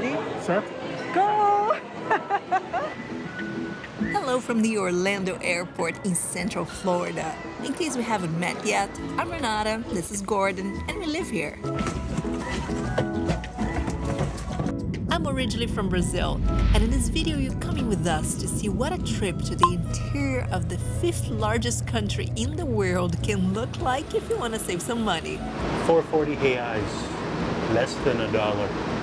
Ready? Set. Go! Hello from the Orlando airport in Central Florida. In case we haven't met yet, I'm Renata, this is Gordon, and we live here. I'm originally from Brazil, and in this video you're coming with us to see what a trip to the interior of the fifth largest country in the world can look like if you want to save some money. 440 reais, less than a dollar.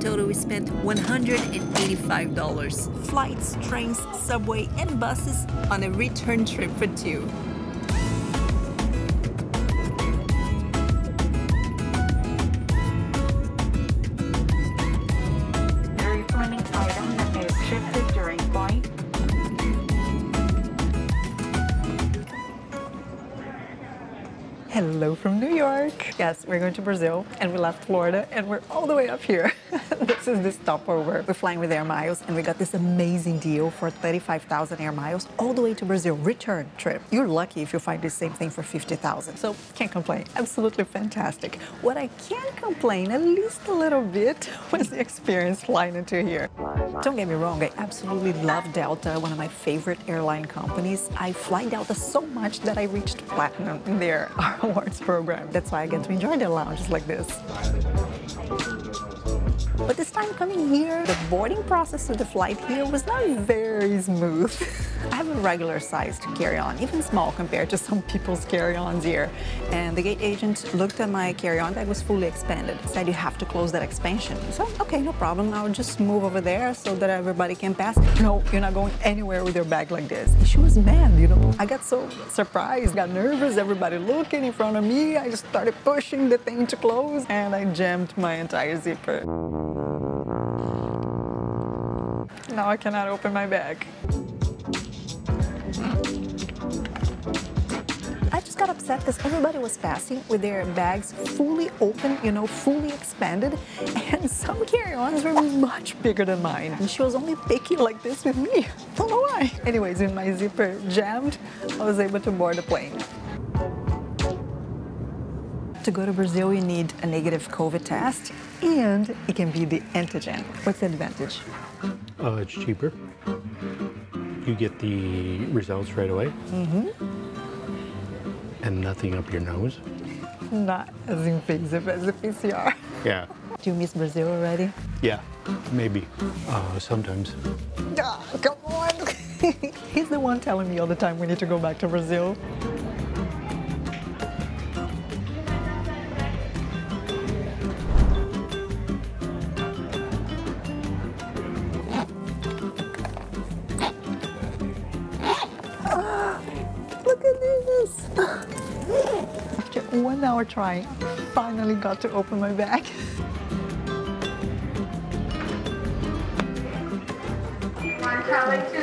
Total, we spent $185. Flights, trains, subway, and buses on a return trip for two. Hello from New York. Yes, we're going to Brazil and we left Florida and we're all the way up here. this is the stopover. We're flying with Air Miles and we got this amazing deal for 35,000 Air Miles all the way to Brazil, return trip. You're lucky if you find the same thing for 50,000. So can't complain. Absolutely fantastic. What I can complain at least a little bit was the experience flying into here. Don't get me wrong, I absolutely love Delta, one of my favorite airline companies. I fly Delta so much that I reached platinum in their oh, awards program. That's why I get to enjoy the lounges like this. But this time coming here, the boarding process of the flight here was not very smooth. I have a regular sized carry-on, even small compared to some people's carry-ons here. And the gate agent looked at my carry-on bag was fully expanded. Said you have to close that expansion. So, okay, no problem. I'll just move over there so that everybody can pass. No, you're not going anywhere with your bag like this. She was mad, you know. I got so surprised, got nervous, everybody looking in front of me. I just started pushing the thing to close and I jammed my entire zipper. Now I cannot open my bag. I just got upset because everybody was passing with their bags fully open, you know, fully expanded, and some carry-ons were much bigger than mine. And she was only picky like this with me. Don't know why. Anyways, when my zipper jammed, I was able to board the plane. To go to Brazil, you need a negative COVID test, and it can be the antigen. What's the advantage? Uh, it's cheaper. You get the results right away. Mm-hmm. And nothing up your nose. Not as invasive as the PCR. Yeah. Do you miss Brazil already? Yeah, maybe. Uh, sometimes. Ah, come on! He's the one telling me all the time we need to go back to Brazil. One hour trying, finally got to open my bag.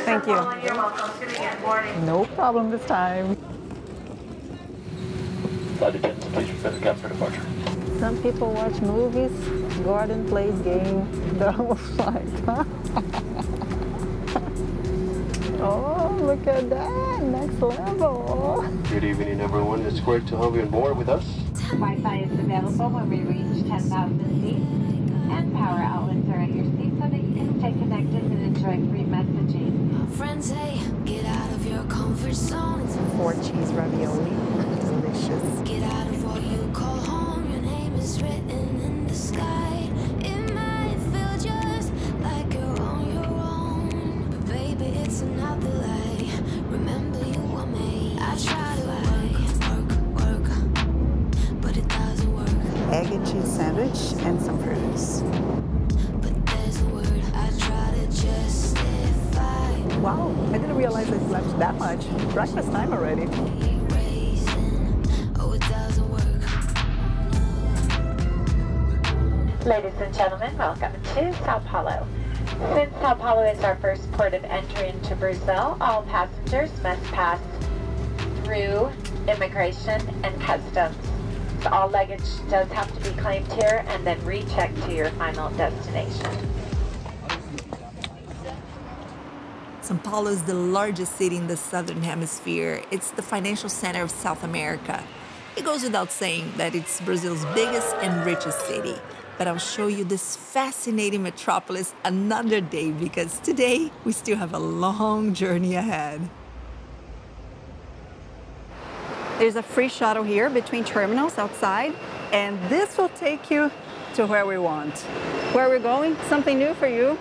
Thank you. You're welcome to begin. No problem this time. Flight attendants, please prepare the cabin for departure. Some people watch movies, Gordon plays games the whole flight. oh, look at that, next level. Good evening, everyone. It's great to have you on board with us. Wi-Fi is available when we reach 10,000 feet, and power outlets are at your seat so that you can stay connected and enjoy free messaging. Friends say, get out of your comfort zone. Four cheese ravioli, delicious. Get out Egg and cheese sandwich and some fruits. But there's a word I try to justify. Wow, I didn't realize I slept that much. Breakfast time already. Erasing. Oh, it doesn't work. Ladies and gentlemen, welcome to Sao Paulo. Since Sao Paulo is our first port of entry into Brazil, all passengers must pass through immigration and customs. All luggage does have to be claimed here and then rechecked to your final destination. Sao Paulo is the largest city in the southern hemisphere. It's the financial center of South America. It goes without saying that it's Brazil's biggest and richest city. but I'll show you this fascinating metropolis another day because today we still have a long journey ahead. There's a free shuttle here between terminals outside, and this will take you to where we want. Where we're going, something new for you.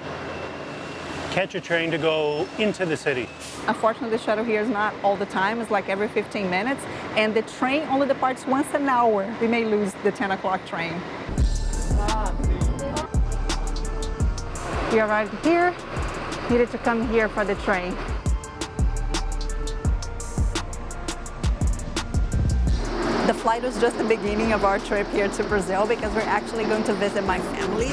Catch a train to go into the city. Unfortunately, the shuttle here is not all the time. It's like every 15 minutes, and the train only departs once an hour. We may lose the 10 o'clock train. We arrived here, needed to come here for the train. Flight was just the beginning of our trip here to Brazil because we're actually going to visit my family.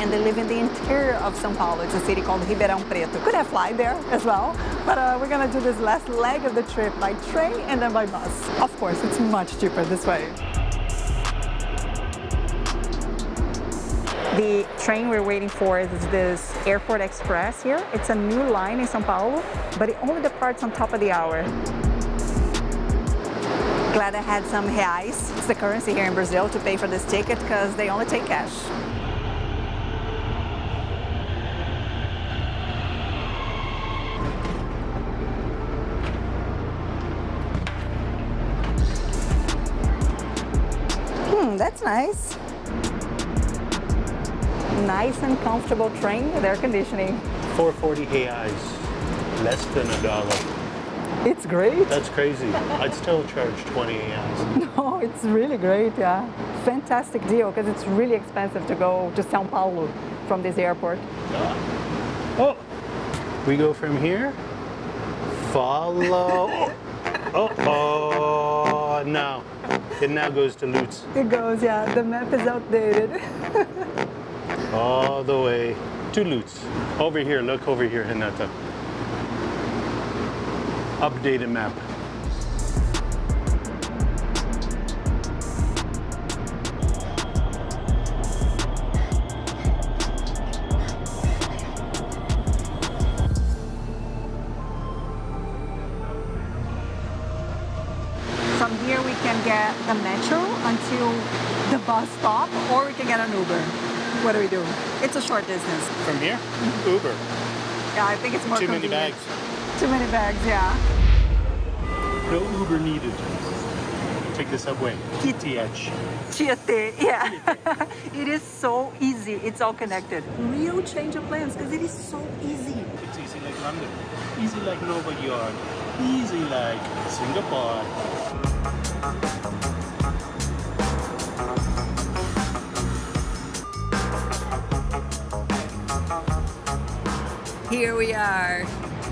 And they live in the interior of São Paulo. It's a city called Ribeirão Preto. Could have fly there as well, but uh, we're gonna do this last leg of the trip by train and then by bus. Of course, it's much cheaper this way. The train we're waiting for is this Airport Express here. It's a new line in São Paulo, but it only departs on top of the hour. Glad I had some reais. It's the currency here in Brazil to pay for this ticket because they only take cash. Hmm, that's nice. Nice and comfortable train with air conditioning. 440 reais, less than a dollar. It's great. That's crazy. I'd still charge 20 reais. No, it's really great, yeah. Fantastic deal because it's really expensive to go to Sao Paulo from this airport. Ah. Oh, we go from here. Follow. Oh, oh, no. It now goes to Luz. It goes, yeah, the map is outdated. All the way to Luz. Over here, look over here, Renata. Updated map. From here we can get the metro until the bus stop or we can get an Uber. What do we do? It's a short distance. From here, mm-hmm. Uber. Yeah, I think it's more Too many bags. Too many bags, yeah. No Uber needed. Take the subway. TTH. Tietê, yeah. it is so easy. It's all connected. Real change of plans because it is so easy. It's easy like London. Easy like Nova York. Easy like Singapore. Here we are.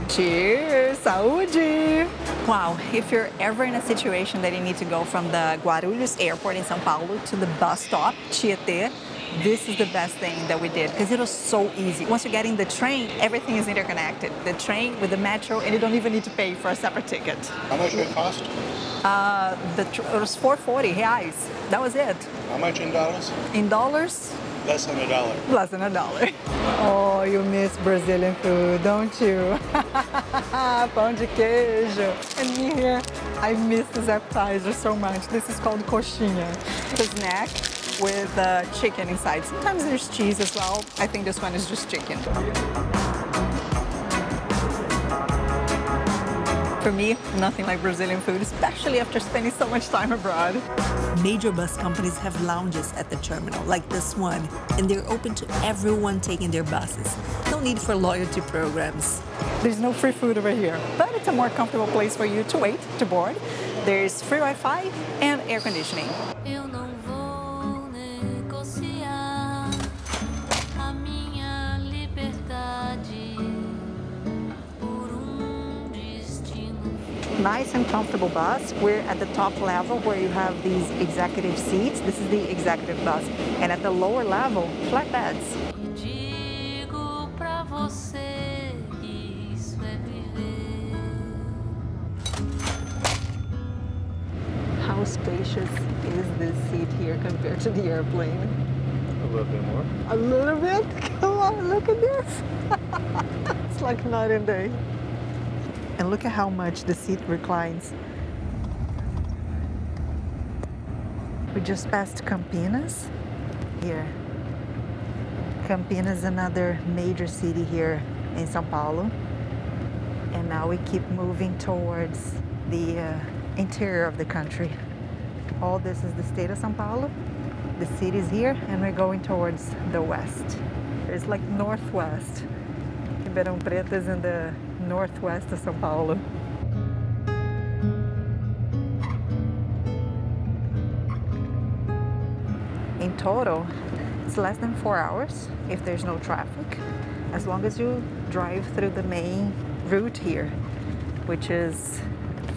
Cheers! Saúde! Wow, if you're ever in a situation that you need to go from the Guarulhos airport in São Paulo to the bus stop, Tietê, this is the best thing that we did because it was so easy. Once you get in the train, everything is interconnected. The train with the metro, and you don't even need to pay for a separate ticket. How much did it cost? Uh, the tr- it was 440 reais. That was it. How much in dollars? In dollars, Less than a dollar. less than a dollar. Oh, you miss Brazilian food, don't you? Pão de queijo. And me here, I miss this appetizer so much. This is called coxinha. A snack with uh, chicken inside. Sometimes there's cheese as well. I think this one is just chicken. For me, nothing like Brazilian food, especially after spending so much time abroad. Major bus companies have lounges at the terminal, like this one, and they're open to everyone taking their buses. No need for loyalty programs. There's no free food over here, but it's a more comfortable place for you to wait to board. There's free Wi-Fi and air conditioning. Nice and comfortable bus. We're at the top level where you have these executive seats. This is the executive bus. And at the lower level, flat beds. Digo pra você, isso é viver. How spacious is this seat here compared to the airplane? A little bit more. A little bit? Come on, look at this. it's like night and day. And look at how much the seat reclines. We just passed Campinas here. Campinas is another major city here in Sao Paulo. And now we keep moving towards the uh, interior of the country. All this is the state of Sao Paulo. The city is here, and we're going towards the west. It's like northwest. Ribeirão Preto is in the northwest of Sao Paulo. In total, it's less than four hours if there's no traffic, as long as you drive through the main route here, which is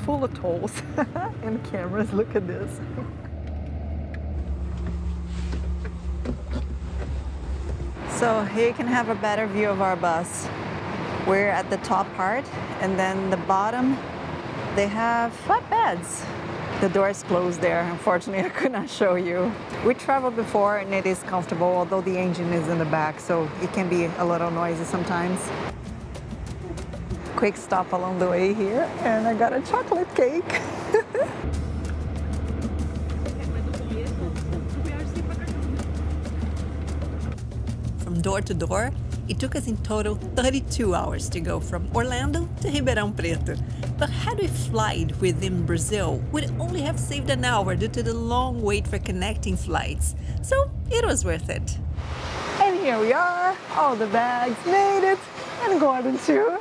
full of tolls and cameras. Look at this. So here you can have a better view of our bus. We're at the top part, and then the bottom, they have flat beds. The door is closed there. Unfortunately, I could not show you. We traveled before, and it is comfortable, although the engine is in the back, so it can be a little noisy sometimes. Quick stop along the way here, and I got a chocolate cake. From door to door, it took us in total 32 hours to go from Orlando to Ribeirão Preto. But had we flied within Brazil, we'd only have saved an hour due to the long wait for connecting flights. So it was worth it. And here we are, all the bags made it, and Gordon too.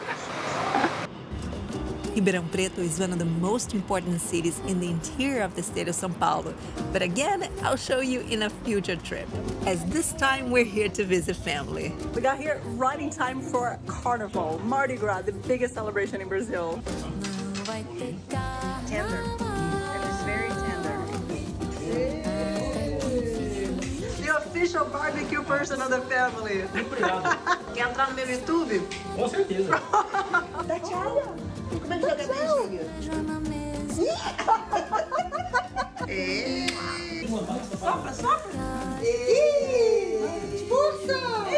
Ribeirão Preto is one of the most important cities in the interior of the state of São Paulo. But again, I'll show you in a future trip, as this time we're here to visit family. We got here right in time for Carnival, Mardi Gras, the biggest celebration in Brazil. Tender. Official barbecue person of the family. Quer entrar no meu YouTube? Com certeza. Dá tchau. Como é que joga beijo, filho? Sopra, sopra. Expulsa!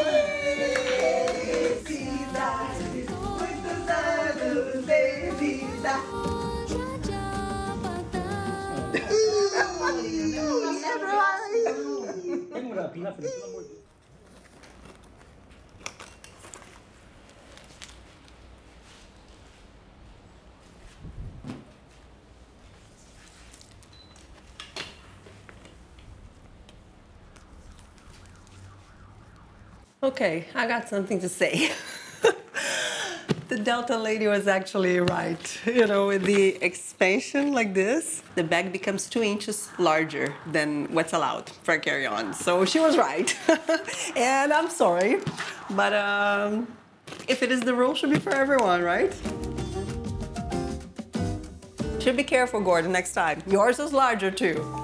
Deus. Okay, I got something to say. the Delta lady was actually right. You know, with the expansion like this, the bag becomes two inches larger than what's allowed for carry on. So she was right. and I'm sorry, but um, if it is the rule, should be for everyone, right? Should be careful, Gordon, next time. Yours is larger too.